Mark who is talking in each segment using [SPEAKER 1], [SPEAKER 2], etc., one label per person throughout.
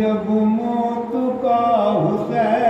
[SPEAKER 1] जब मौत का हुसैन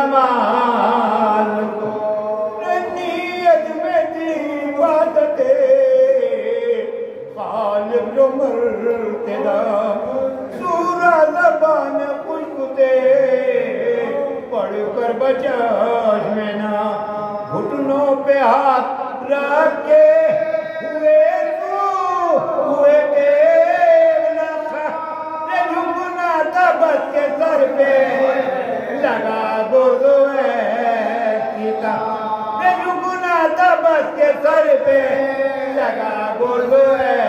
[SPEAKER 1] उतरे नमाज को नीयत में थी इबादते खालिब जो मरते सूरा जबान खुश्क से पढ़कर बचाश में ना घुटनों पे हाथ सर पे दो दो सीता झुकना था बस के सर पे लगा दो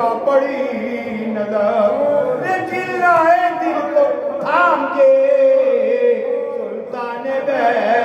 [SPEAKER 1] का बड़ी नज़र चिल्लाए दिल को थाम के सुल्तान गए